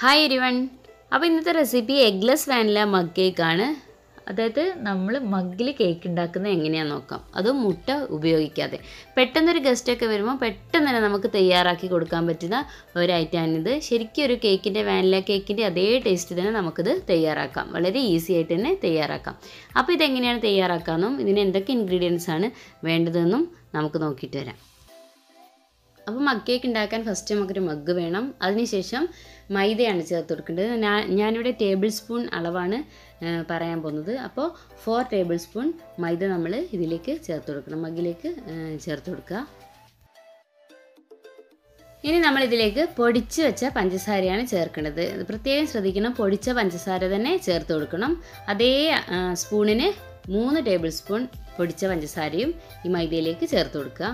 Hi everyone അപ്പോൾ ഇന്നത്തെ recipe eggless vanilla mug കേക്കാണ് അതായത് നമ്മൾ മഗ്ഗിൽ കേക്ക് ഉണ്ടാക്കുന്നത് എങ്ങനെയാണെന്ന് നോക്കാം. അതും മുട്ട ഉപയോഗിക്കാതെ. പെട്ടെന്നൊരു ഗസ്റ്റൊക്കെ വരുമ്പോൾ പെട്ടെന്ന് തന്നെ നമുക്ക് തയ്യാറാക്കി കൊടുക്കാൻ പറ്റുന്ന ഒരു ഐറ്റമാണിത് ശരിക്കും ഒരു കേക്കിന്റെ വാനില കേക്കിന്റെ അതേ ടേസ്റ്റ് തന്നെ നമുക്കിത് തയ്യാറാക്കാം. വളരെ ഈസി ആയിട്ട് തന്നെ തയ്യാറാക്കാം. അപ്പോൾ ഇതെങ്ങനെയാണ് തയ്യാറാക്കാമെന്നും ഇതിന് എന്തൊക്കെ ഇൻഗ്രീഡിയൻസ് ആണ് വേണ്ടതെന്നും നമുക്ക് നോക്കിയിട്ട് വരാം. അപ്പോൾ മഗ് കേക്ക് ഉണ്ടാക്കാൻ ഫസ്റ്റ് നമുക്കൊരു മഗ് വേണം. അതിനുശേഷം മൈദയാണ് ചേർത്ത് കൊടുക്കേണ്ടത്. ഞാൻ ഞാനിവിടെ ടേബിൾ സ്പൂൺ അളവാണ് പറയാൻ പോകുന്നത്. അപ്പോൾ ഫോർ ടേബിൾ സ്പൂൺ മൈദ നമ്മൾ ഇതിലേക്ക് ചേർത്ത് കൊടുക്കണം. മഗ്ഗിലേക്ക് ചേർത്ത് കൊടുക്കുക ഇനി നമ്മൾ ഇതിലേക്ക് പൊടിച്ച് വെച്ച പഞ്ചസാരയാണ് ചേർക്കേണ്ടത്. പ്രത്യേകം ശ്രദ്ധിക്കണം പൊടിച്ച പഞ്ചസാര തന്നെ ചേർത്ത് കൊടുക്കണം. അതേ സ്പൂണിന് മൂന്ന് ടേബിൾ സ്പൂൺ പൊടിച്ച പഞ്ചസാരയും ഈ മൈദയിലേക്ക് ചേർത്ത് കൊടുക്കുക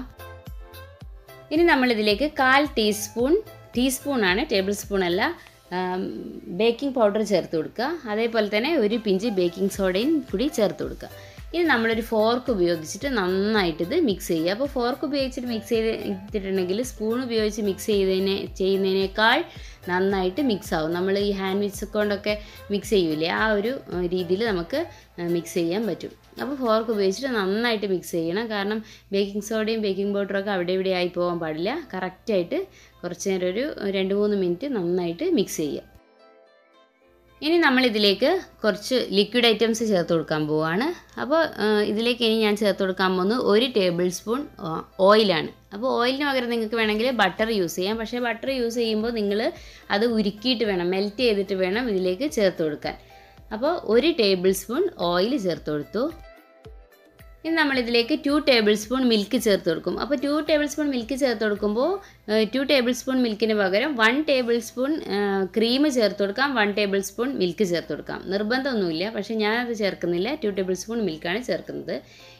ഇനി നമ്മളിതിലേക്ക് കാൽ ടീസ്പൂൺ ടീസ്പൂണാണ് ടേബിൾ സ്പൂൺ അല്ല ബേക്കിംഗ് പൗഡർ ചേർത്ത് കൊടുക്കുക. അതേപോലെ തന്നെ ഒരു പിഞ്ച് ബേക്കിംഗ് സോഡയും കൂടി ചേർത്ത് കൊടുക്കുക. ഇനി നമ്മളൊരു ഫോർക്ക് ഉപയോഗിച്ചിട്ട് നന്നായിട്ട് ഇത് മിക്സ് ചെയ്യുക. അപ്പോൾ ഫോർക്ക് ഉപയോഗിച്ചിട്ട് മിക്സ് ചെയ്തിട്ടുണ്ടെങ്കിൽ സ്പൂൺ ഉപയോഗിച്ച് മിക്സ് ചെയ്തതിനെ ചെയ്യുന്നതിനേക്കാൾ നന്നായിട്ട് മിക്സ് ആവും. നമ്മൾ ഈ ഹാൻഡ് മിക്സ് കൊണ്ടൊക്കെ മിക്സ് ചെയ്യൂലേ ആ ഒരു രീതിയിൽ നമുക്ക് മിക്സ് ചെയ്യാൻ പറ്റും. അപ്പോൾ ഫോർക്ക് ഉപയോഗിച്ചിട്ട് നന്നായിട്ട് മിക്സ് ചെയ്യണം. കാരണം ബേക്കിംഗ് സോഡയും ബേക്കിംഗ് പൗഡറൊക്കെ അവിടെ ഇവിടെ ആയി പോകാൻ പാടില്ല. കറക്റ്റായിട്ട് കുറച്ച് നേരം ഒരു രണ്ട് മൂന്ന് മിനിറ്റ് നന്നായിട്ട് മിക്സ് ചെയ്യുക. ഇനി നമ്മൾ ഇതിലേക്ക് കുറച്ച് ലിക്വിഡ് ഐറ്റംസ് ചേർത്ത് കൊടുക്കാൻ പോവുകയാണ് അപ്പോൾ ഇതിലേക്ക് ഇനി ഞാൻ ചേർത്ത് കൊടുക്കാൻ പോകുന്നത് ഒരു ടേബിൾ സ്പൂൺ ഓയിലാണ് അപ്പോൾ ഓയിലിന് പകരം നിങ്ങൾക്ക് വേണമെങ്കിൽ ബട്ടർ യൂസ് ചെയ്യാം. പക്ഷേ ബട്ടർ യൂസ് ചെയ്യുമ്പോൾ നിങ്ങൾ അത് ഉരുക്കിയിട്ട് വേണം മെൽറ്റ് ചെയ്തിട്ട് വേണം ഇതിലേക്ക് ചേർത്ത് കൊടുക്കാൻ. അപ്പോൾ ഒരു ടേബിൾ സ്പൂൺ ഓയിൽ ചേർത്ത് കൊടുത്തു. ഇനി നമ്മളിതിലേക്ക് ടു ടേബിൾ സ്പൂൺ മിൽക്ക് ചേർത്ത് കൊടുക്കും. അപ്പോൾ ടു ടേബിൾ സ്പൂൺ മിൽക്ക് ചേർത്ത് കൊടുക്കുമ്പോൾ ടു ടേബിൾ സ്പൂൺ മിൽക്കിന് പകരം വൺ ടേബിൾ സ്പൂൺ ക്രീം ചേർത്ത് കൊടുക്കാം. വൺ ടേബിൾ സ്പൂൺ മിൽക്ക് ചേർത്ത് കൊടുക്കാം. നിർബന്ധമൊന്നുമില്ല. പക്ഷേ ഞാനത് ചേർക്കുന്നില്ല. ടു ടേബിൾ സ്പൂൺ മിൽക്കാണ് ചേർക്കുന്നത്.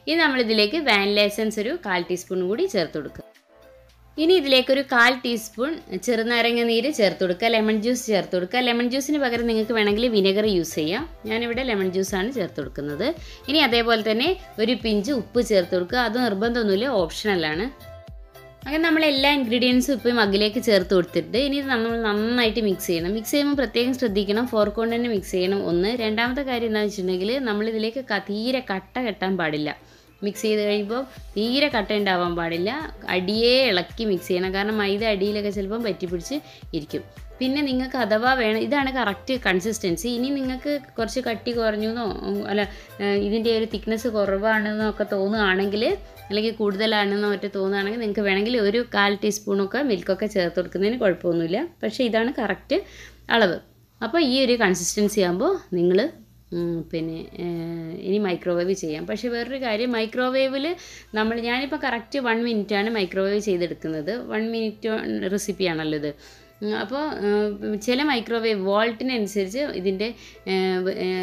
ഇനി നമ്മളിതിലേക്ക് വാനില എസൻസ് ഒരു കാൽ ടീസ്പൂൺ കൂടി ചേർത്ത് കൊടുക്കുക. ഇനി ഇതിലേക്ക് ഒരു കാൽ ടീസ്പൂൺ ചെറുനാരങ്ങ നീര് ചേർത്ത് കൊടുക്കുക. ലെമൺ ജ്യൂസ് ചേർത്ത് കൊടുക്കുക. ലെമൺ ജ്യൂസിന് പകരം നിങ്ങൾക്ക് വേണമെങ്കിൽ വിനെഗർ യൂസ് ചെയ്യാം. ഞാനിവിടെ ലെമൺ ജ്യൂസാണ് ചേർത്ത് കൊടുക്കുന്നത്. ഇനി അതേപോലെ തന്നെ ഒരു പിഞ്ച് ഉപ്പ് ചേർത്ത് കൊടുക്കുക. അത് നിർബന്ധമൊന്നുമില്ല ഓപ്ഷണലാണ് അങ്ങനെ നമ്മൾ എല്ലാ ഇൻഗ്രീഡിയൻസും ഇപ്പം മഗ്ഗിലേക്ക് ചേർത്ത് കൊടുത്തിട്ട് ഇനി ഇത് നമ്മൾ നന്നായിട്ട് മിക്സ് ചെയ്യണം. മിക്സ് ചെയ്യുമ്പോൾ പ്രത്യേകം ശ്രദ്ധിക്കണം. ഫോർക്ക് കൊണ്ട് തന്നെ മിക്സ് ചെയ്യണം ഒന്ന്. രണ്ടാമത്തെ കാര്യം എന്താണെന്ന് വെച്ചിട്ടുണ്ടെങ്കിൽ നമ്മളിതിലേക്ക് തീരെ കട്ട കെട്ടാൻ പാടില്ല. മിക്സ് ചെയ്ത് കഴിയുമ്പോൾ തീരെ കട്ട ഉണ്ടാവാൻ പാടില്ല. അടിയെ ഇളക്കി മിക്സ് ചെയ്യണം. കാരണം മൈദ അടിയിലൊക്കെ ചിലപ്പം പറ്റി പിടിച്ച് ഇരിക്കും. പിന്നെ നിങ്ങൾക്ക് അഥവാ വേണം ഇതാണ് കറക്റ്റ് കൺസിസ്റ്റൻസി ഇനി നിങ്ങൾക്ക് കുറച്ച് കട്ടി കുറഞ്ഞു എന്നോ അല്ല ഇതിന്റെ ഒരു തിക്നെസ് കുറവാണെന്നോ ഒക്കെ തോന്നുകയാണെങ്കിൽ അല്ലെങ്കിൽ കൂടുതലാണെന്നോ മറ്റോ തോന്നുകയാണെങ്കിൽ നിങ്ങൾക്ക് വേണമെങ്കിൽ ഒരു കാൽ ടീസ്പൂണൊക്കെ മിൽക്കൊക്കെ ചേർത്ത് കൊടുക്കുന്നതിന് കുഴപ്പമൊന്നുമില്ല. പക്ഷേ ഇതാണ് കറക്റ്റ് അളവ്. അപ്പോൾ ഈ ഒരു കൺസിസ്റ്റൻസി ആകുമ്പോൾ നിങ്ങൾ പിന്നെ ഇനി മൈക്രോവേവ് ചെയ്യാം. പക്ഷേ വേറൊരു കാര്യം മൈക്രോവേവിൽ നമ്മൾ ഞാനിപ്പോൾ കറക്റ്റ് വൺ മിനിറ്റാണ് മൈക്രോവേവ് ചെയ്തെടുക്കുന്നത്. വൺ മിനിറ്റ് റെസിപ്പിയാണല്ലോ ഇത്. അപ്പോൾ ചില മൈക്രോവേവ് വോൾട്ടിനനുസരിച്ച് ഇതിന്റെ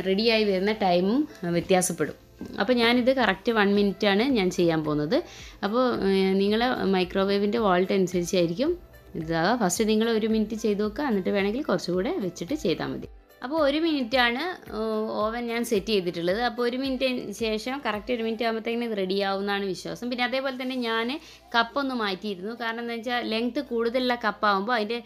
റെഡിയായി വരുന്ന ടൈമും വ്യത്യാസപ്പെടും. അപ്പോൾ ഞാനിത് കറക്റ്റ് വൺ മിനിറ്റാണ് ഞാൻ ചെയ്യാൻ പോകുന്നത്. അപ്പോൾ നിങ്ങൾ മൈക്രോവേവിന്റെ വോൾട്ട് അനുസരിച്ചായിരിക്കും ഇതാവുക ഫസ്റ്റ് നിങ്ങൾ ഒരു മിനിറ്റ് ചെയ്ത് നോക്കുക. എന്നിട്ട് വേണമെങ്കിൽ കുറച്ചുകൂടെ വെച്ചിട്ട് ചെയ്താൽ മതി. അപ്പോൾ ഒരു മിനിറ്റാണ് ഓവൻ ഞാൻ സെറ്റ് ചെയ്തിട്ടുള്ളത്. അപ്പോൾ ഒരു മിനിറ്റ് ശേഷം കറക്റ്റ് ഒരു മിനിറ്റ് ആകുമ്പോഴത്തേക്കും ഇത് റെഡി ആവുമെന്നാണ് വിശ്വാസം. പിന്നെ അതേപോലെ തന്നെ ഞാൻ കപ്പൊന്ന് മാറ്റിയിരുന്നു. കാരണം എന്താ വെച്ചാൽ ലെങ്ത്ത് കൂടുതലുള്ള കപ്പാകുമ്പോൾ അതിന്റെ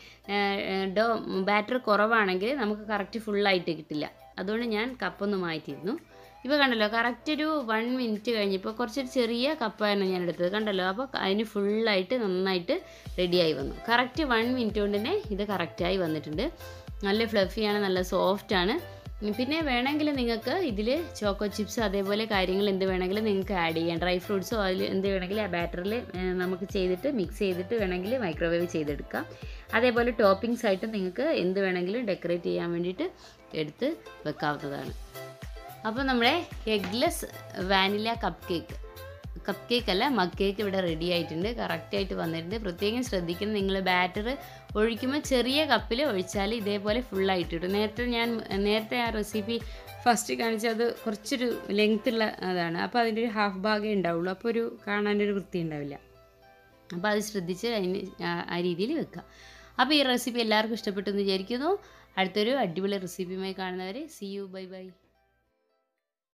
ഡോ ബാറ്റർ കുറവാണെങ്കിൽ നമുക്ക് കറക്റ്റ് ഫുള്ളായിട്ട് കിട്ടില്ല. അതുകൊണ്ട് ഞാൻ കപ്പൊന്ന് മാറ്റിയിരുന്നു. ഇപ്പോൾ കണ്ടല്ലോ കറക്റ്റ് ഒരു വൺ മിനിറ്റ് കഴിഞ്ഞപ്പോൾ കുറച്ചൊരു ചെറിയ കപ്പായിരുന്നു ഞാൻ എടുത്തത്. കണ്ടല്ലോ അപ്പോൾ അതിന് ഫുള്ളായിട്ട് നന്നായിട്ട് റെഡിയായി വന്നു. കറക്റ്റ് വൺ മിനിറ്റ് കൊണ്ട് തന്നെ ഇത് കറക്റ്റായി വന്നിട്ടുണ്ട്. നല്ല ഫ്ലഫിയാണ് നല്ല സോഫ്റ്റ് സോഫ്റ്റാണ് പിന്നെ വേണമെങ്കിൽ നിങ്ങൾക്ക് ഇതിൽ ചോക്കോ ചിപ്സ് അതേപോലെ കാര്യങ്ങൾ എന്ത് വേണമെങ്കിലും നിങ്ങൾക്ക് ആഡ് ചെയ്യാം. ഡ്രൈ ഫ്രൂട്ട്സോ അതിൽ എന്ത് വേണമെങ്കിലും ആ ബാറ്ററിൽ നമുക്ക് ചെയ്തിട്ട് മിക്സ് ചെയ്തിട്ട് വേണമെങ്കിൽ മൈക്രോവേവ് ചെയ്തെടുക്കാം. അതേപോലെ ടോപ്പിങ്സ് ആയിട്ട് നിങ്ങൾക്ക് എന്ത് വേണമെങ്കിലും ഡെക്കറേറ്റ് ചെയ്യാൻ വേണ്ടിയിട്ട് എടുത്ത് വെക്കാവുന്നതാണ്. അപ്പോൾ നമ്മുടെ eggless vanilla cupcake cupcake അല്ല മഗ് കേക്ക് ഇവിടെ റെഡി ആയിട്ടുണ്ട്. കറക്റ്റായിട്ട് വന്നിട്ടുണ്ട്. പ്രത്യേകം ശ്രദ്ധിക്കണം. നിങ്ങൾ ബാറ്റർ ഒഴിക്കുമ്പോൾ ചെറിയ കപ്പിൽ ഒഴിച്ചാൽ ഇതേപോലെ ഫുള്ളായിട്ട് കിട്ടും. നേരത്തെ ഞാൻ നേരത്തെ ആ റെസിപ്പി ഫസ്റ്റ് കാണിച്ചത് കുറച്ചൊരു ലെങ്ത് ഉള്ള അതാണ്. അപ്പോൾ അതിന്റെ ഒരു ഹാഫ് ഭാഗേ ഉണ്ടാവുള്ളൂ. അപ്പോൾ ഒരു കാണാനൊരു വൃത്തി ഉണ്ടാവില്ല. അപ്പോൾ അത് ശ്രദ്ധിച്ച് അതിന് ആ- രീതിയിൽ വെക്കുക. അപ്പോൾ ഈ റെസിപ്പി എല്ലാവർക്കും ഇഷ്ടപ്പെട്ടു എന്ന് വിചാരിക്കുന്നു. അടുത്തൊരു അടിപൊളി റെസിപ്പിയുമായി കാണുന്നവരെ സി യു ബൈ ബൈ